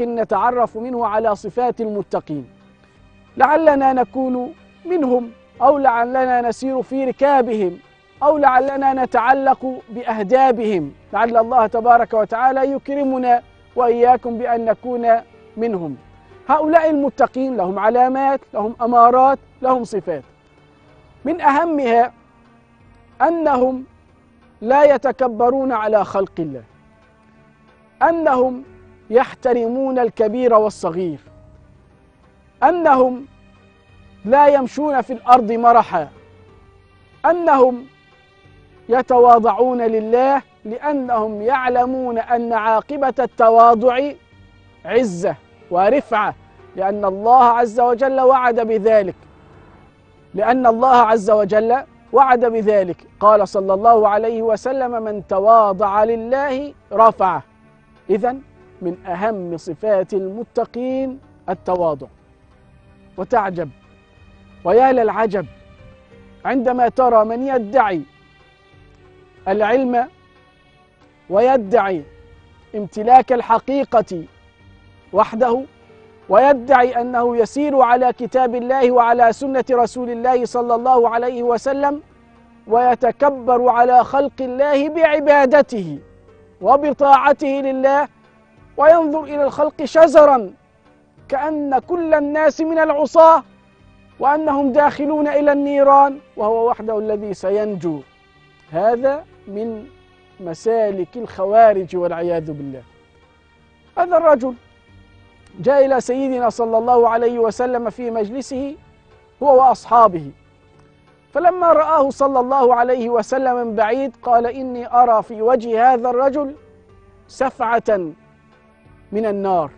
نتعرف منه على صفات المتقين. لعلنا نكون منهم أو لعلنا نسير في ركابهم أو لعلنا نتعلق بأهدابهم. لعل الله تبارك وتعالى يكرمنا وإياكم بأن نكون منهم. هؤلاء المتقين لهم علامات لهم أمارات لهم صفات. من أهمها أنهم لا يتكبرون على خلق الله. أنهم يحترمون الكبير والصغير أنهم لا يمشون في الأرض مرحا أنهم يتواضعون لله لأنهم يعلمون أن عاقبة التواضع عزة ورفعة لأن الله عز وجل وعد بذلك لأن الله عز وجل وعد بذلك. قال صلى الله عليه وسلم من تواضع لله رفعه. إذا من أهم صفات المتقين التواضع. وتعجب. ويا للعجب عندما ترى من يدعي العلم ويدعي امتلاك الحقيقة وحده ويدعي أنه يسير على كتاب الله وعلى سنة رسول الله صلى الله عليه وسلم ويتكبر على خلق الله بعبادته وبطاعته لله وينظر إلى الخلق شزرا كأن كل الناس من العصاة وأنهم داخلون إلى النيران وهو وحده الذي سينجو. هذا من مسالك الخوارج والعياذ بالله. هذا الرجل جاء إلى سيدنا صلى الله عليه وسلم في مجلسه هو وأصحابه. فلما رآه صلى الله عليه وسلم من بعيد قال إني أرى في وجه هذا الرجل سفعة من النار.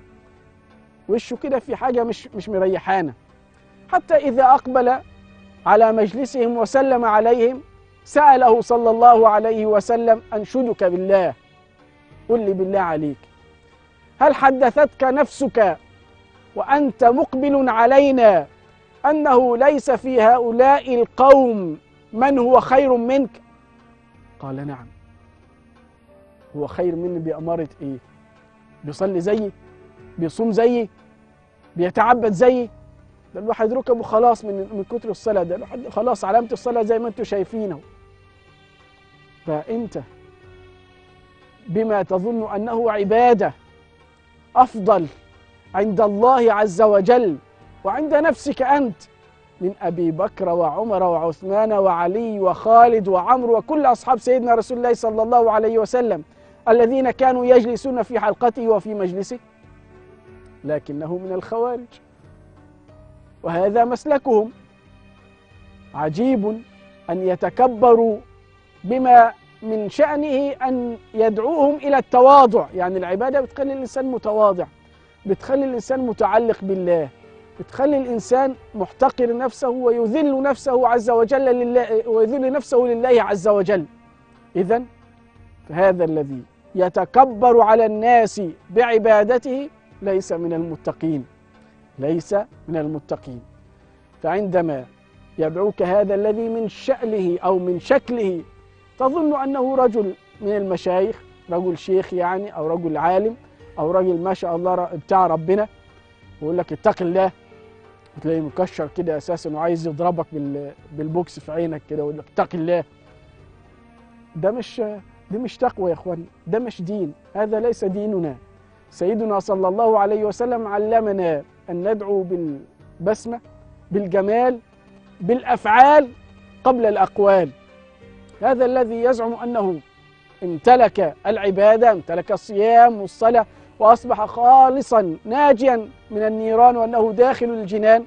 وشه كده في حاجة مش مش مريحانه حتى إذا أقبل على مجلسهم وسلم عليهم سأله صلى الله عليه وسلم أنشدك بالله؟ قل لي بالله عليك. هل حدثتك نفسك وأنت مقبل علينا أنه ليس في هؤلاء القوم من هو خير منك؟ قال نعم. هو خير مني بأمارة إيه؟ بيصلي زيي بيصوم زيي بيتعبد زيي. ده الواحد ركبه خلاص من من كتر الصلاة ده. الواحد خلاص علامة الصلاة زي ما أنتم شايفينه. فأنت بما تظن أنه عبادة أفضل عند الله عز وجل وعند نفسك أنت من أبي بكر وعمر وعثمان وعلي وخالد وعمرو وكل أصحاب سيدنا رسول الله صلى الله عليه وسلم. الذين كانوا يجلسون في حلقته وفي مجلسه لكنه من الخوارج. وهذا مسلكهم. عجيب أن يتكبروا بما من شأنه أن يدعوهم إلى التواضع. يعني العبادة بتخلي الإنسان متواضع بتخلي الإنسان متعلق بالله بتخلي الإنسان محتقر نفسه ويذل نفسه عز وجل لله ويذل نفسه لله عز وجل. إذا فهذا الذي يتكبر على الناس بعبادته ليس من المتقين ليس من المتقين. فعندما يدعوك هذا الذي من شأله أو من شكله تظن أنه رجل من المشايخ رجل شيخ يعني أو رجل عالم أو رجل ما شاء الله بتاع ربنا ويقول لك اتق الله وتلاقيه مكشر كده أساسا وعايز يضربك بالبوكس في عينك كده ويقول لك اتق الله. ده مش دي مش تقوى يا اخوان ده مش دين هذا ليس ديننا. سيدنا صلى الله عليه وسلم علمنا أن ندعو بالبسمة بالجمال بالأفعال قبل الأقوال. هذا الذي يزعم أنه امتلك العبادة امتلك الصيام والصلاة وأصبح خالصا ناجيا من النيران وأنه داخل الجنان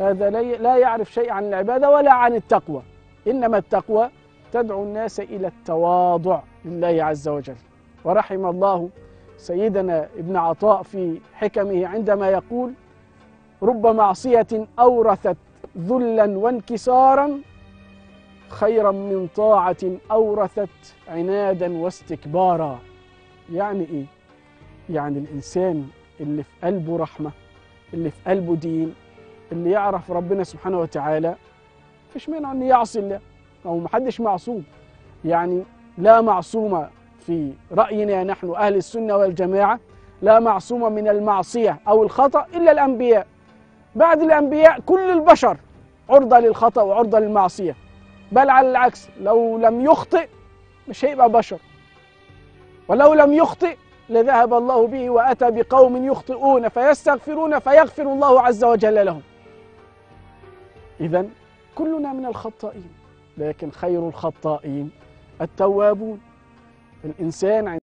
هذا لا يعرف شيء عن العبادة ولا عن التقوى. إنما التقوى تدعو الناس إلى التواضع لله عز وجل. ورحم الله سيدنا ابن عطاء في حكمه عندما يقول رب معصية أورثت ذلا وانكسارا خيرا من طاعة أورثت عنادا واستكبارا. يعني إيه؟ يعني الإنسان اللي في قلبه رحمة اللي في قلبه دين اللي يعرف ربنا سبحانه وتعالى فيش مانع أن يعصي الله. أو محدش معصوم. يعني لا معصوم في رأينا نحن أهل السنة والجماعة لا معصوم من المعصية أو الخطأ إلا الأنبياء. بعد الأنبياء كل البشر عرضة للخطأ وعرضة للمعصية. بل على العكس لو لم يخطئ مش هيبقى بشر. ولو لم يخطئ لذهب الله به وأتى بقوم يخطئون فيستغفرون فيغفر الله عز وجل لهم. إذا كلنا من الخطائين لكن خير الخطائين التوابون. الإنسان